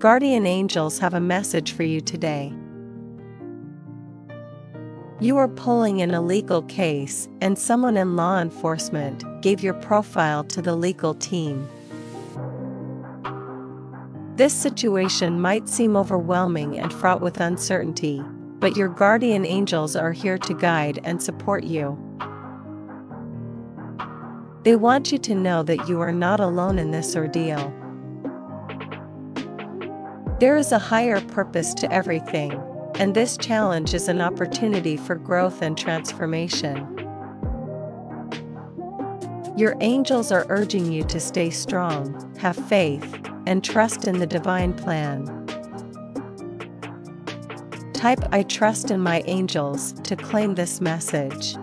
Guardian angels have a message for you today. You are pulling in a legal case, and someone in law enforcement gave your profile to the legal team. This situation might seem overwhelming and fraught with uncertainty, but your guardian angels are here to guide and support you. They want you to know that you are not alone in this ordeal. There is a higher purpose to everything, and this challenge is an opportunity for growth and transformation. Your angels are urging you to stay strong, have faith, and trust in the divine plan. Type I trust in my angels to claim this message.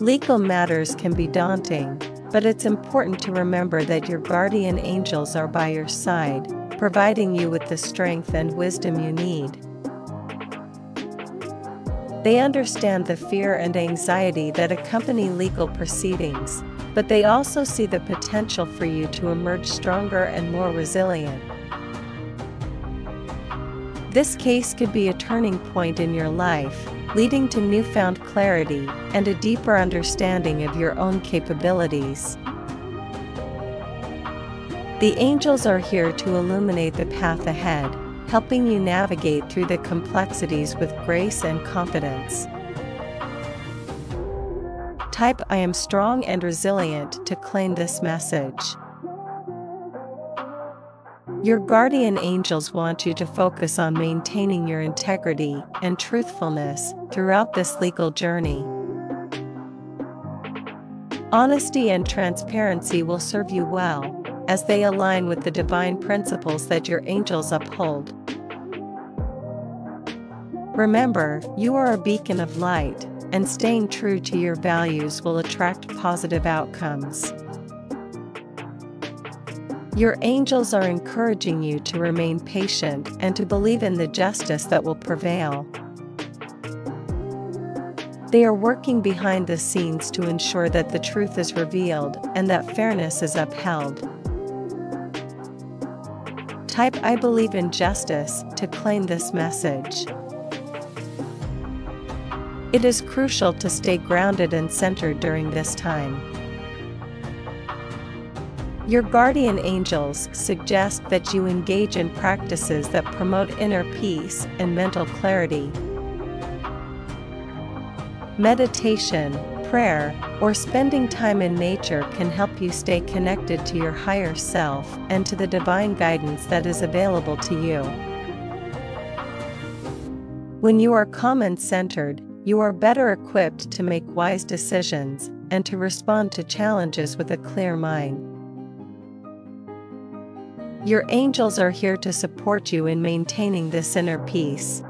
Legal matters can be daunting, but it's important to remember that your guardian angels are by your side, providing you with the strength and wisdom you need. They understand the fear and anxiety that accompany legal proceedings, but they also see the potential for you to emerge stronger and more resilient. This case could be a turning point in your life, leading to newfound clarity and a deeper understanding of your own capabilities. The angels are here to illuminate the path ahead, helping you navigate through the complexities with grace and confidence. Type I am strong and resilient to claim this message. Your guardian angels want you to focus on maintaining your integrity and truthfulness throughout this legal journey. Honesty and transparency will serve you well, as they align with the divine principles that your angels uphold. Remember, you are a beacon of light, and staying true to your values will attract positive outcomes. Your angels are encouraging you to remain patient and to believe in the justice that will prevail. They are working behind the scenes to ensure that the truth is revealed and that fairness is upheld. Type I believe in justice to claim this message. It is crucial to stay grounded and centered during this time. Your guardian angels suggest that you engage in practices that promote inner peace and mental clarity. Meditation, prayer, or spending time in nature can help you stay connected to your higher self and to the divine guidance that is available to you. When you are calm and centered, you are better equipped to make wise decisions and to respond to challenges with a clear mind. Your angels are here to support you in maintaining this inner peace.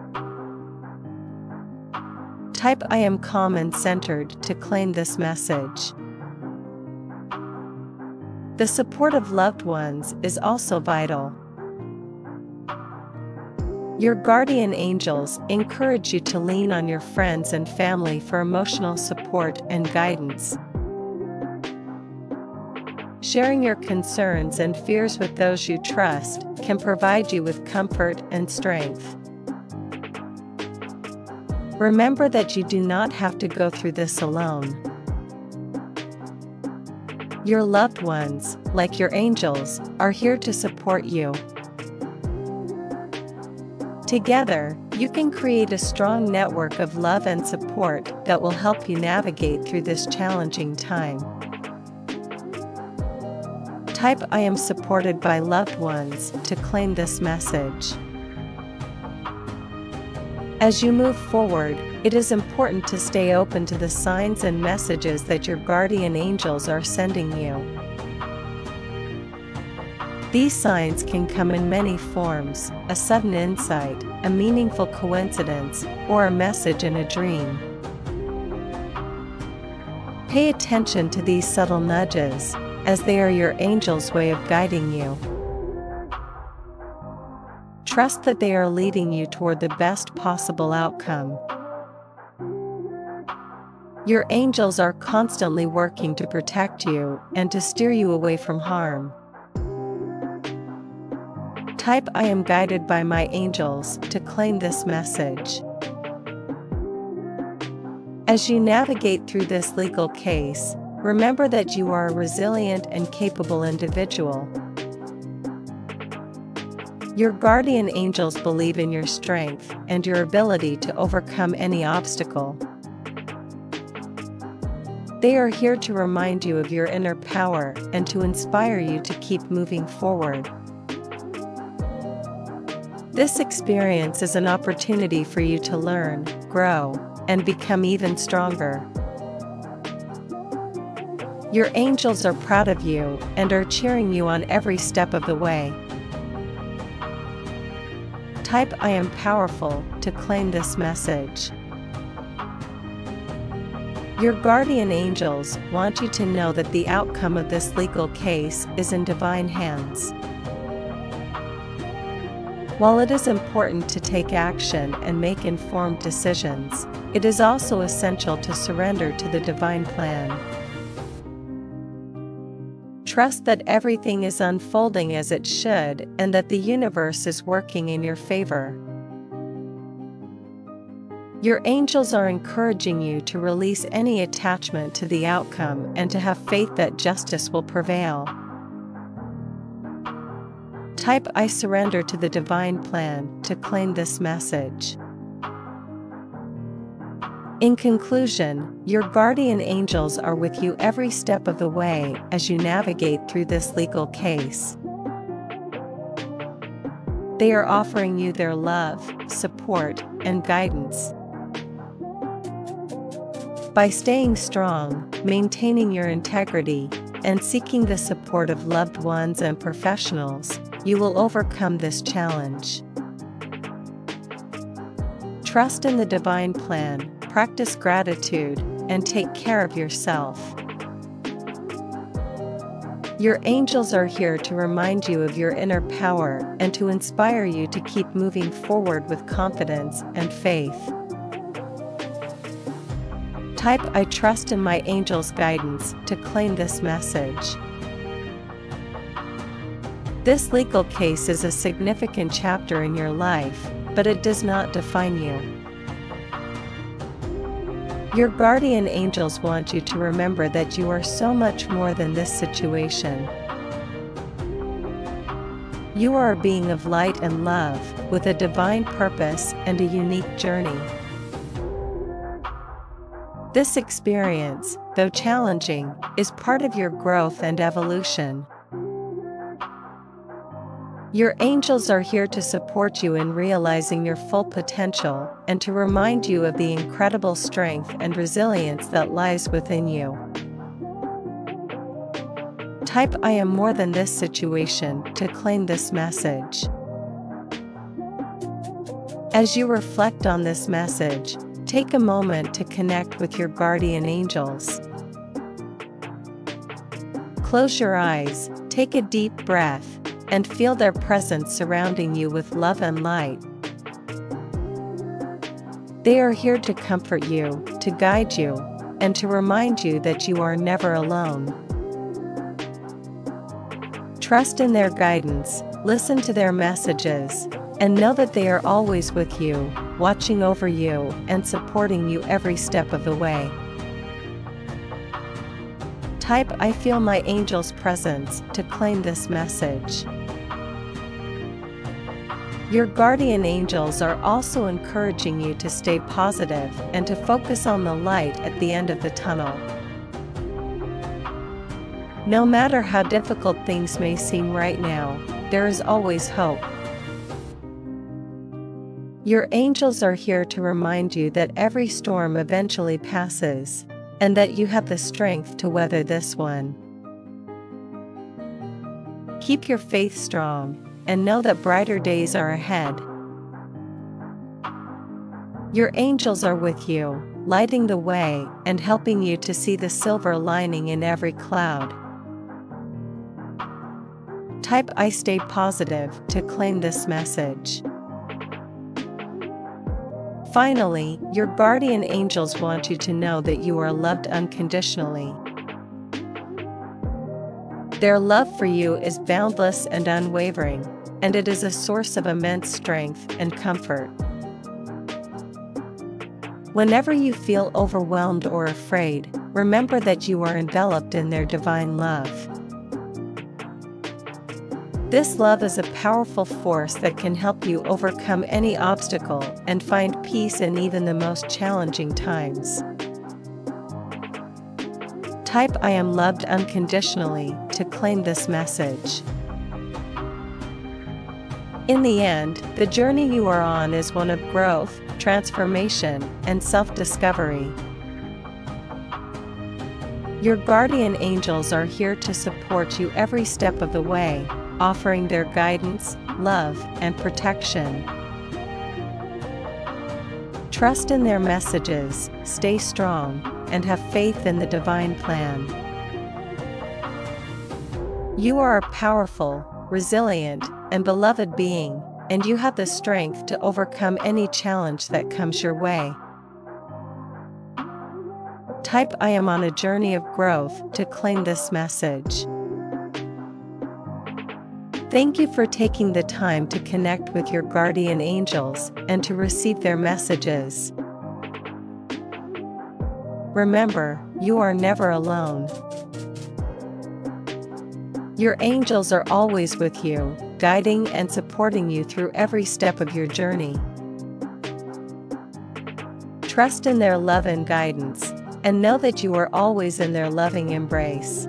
Type I am calm and centered to claim this message. The support of loved ones is also vital. Your guardian angels encourage you to lean on your friends and family for emotional support and guidance. Sharing your concerns and fears with those you trust can provide you with comfort and strength. Remember that you do not have to go through this alone. Your loved ones, like your angels, are here to support you. Together, you can create a strong network of love and support that will help you navigate through this challenging time. Type I am supported by loved ones to claim this message. As you move forward, it is important to stay open to the signs and messages that your guardian angels are sending you. These signs can come in many forms a sudden insight, a meaningful coincidence, or a message in a dream. Pay attention to these subtle nudges, as they are your angel's way of guiding you. Trust that they are leading you toward the best possible outcome. Your angels are constantly working to protect you and to steer you away from harm. Type I am guided by my angels to claim this message. As you navigate through this legal case, remember that you are a resilient and capable individual. Your guardian angels believe in your strength and your ability to overcome any obstacle. They are here to remind you of your inner power and to inspire you to keep moving forward. This experience is an opportunity for you to learn, grow, and become even stronger. Your angels are proud of you and are cheering you on every step of the way. Type I am powerful to claim this message. Your guardian angels want you to know that the outcome of this legal case is in divine hands. While it is important to take action and make informed decisions, it is also essential to surrender to the divine plan. Trust that everything is unfolding as it should and that the universe is working in your favor. Your angels are encouraging you to release any attachment to the outcome and to have faith that justice will prevail. Type I surrender to the divine plan to claim this message. In conclusion, your guardian angels are with you every step of the way as you navigate through this legal case. They are offering you their love, support, and guidance. By staying strong, maintaining your integrity, and seeking the support of loved ones and professionals, you will overcome this challenge. Trust in the divine plan, practice gratitude, and take care of yourself. Your angels are here to remind you of your inner power and to inspire you to keep moving forward with confidence and faith. Type I trust in my angel's guidance to claim this message. This legal case is a significant chapter in your life, but it does not define you. Your guardian angels want you to remember that you are so much more than this situation. You are a being of light and love, with a divine purpose and a unique journey. This experience, though challenging, is part of your growth and evolution. Your angels are here to support you in realizing your full potential and to remind you of the incredible strength and resilience that lies within you. Type I am more than this situation to claim this message. As you reflect on this message, take a moment to connect with your guardian angels. Close your eyes, take a deep breath, and feel their presence surrounding you with love and light. They are here to comfort you, to guide you, and to remind you that you are never alone. Trust in their guidance, listen to their messages, and know that they are always with you, watching over you, and supporting you every step of the way. Type I feel my angel's presence to claim this message. Your guardian angels are also encouraging you to stay positive and to focus on the light at the end of the tunnel. No matter how difficult things may seem right now, there is always hope. Your angels are here to remind you that every storm eventually passes, and that you have the strength to weather this one. Keep your faith strong and know that brighter days are ahead. Your angels are with you, lighting the way and helping you to see the silver lining in every cloud. Type I stay positive to claim this message. Finally, your guardian angels want you to know that you are loved unconditionally. Their love for you is boundless and unwavering. and it is a source of immense strength and comfort. Whenever you feel overwhelmed or afraid, remember that you are enveloped in their divine love. This love is a powerful force that can help you overcome any obstacle and find peace in even the most challenging times. Type I am loved unconditionally to claim this message. In the end, the journey you are on is one of growth, transformation, and self discovery. Your guardian angels are here to support you every step of the way, offering their guidance, love, and protection. Trust in their messages, stay strong, and have faith in the divine plan. You are a powerful, resilient, and beloved being, and you have the strength to overcome any challenge that comes your way. Type I am on a journey of growth to claim this message. Thank you for taking the time to connect with your guardian angels and to receive their messages. Remember, you are never alone. Your angels are always with you, guiding and supporting you through every step of your journey. Trust in their love and guidance, and know that you are always in their loving embrace.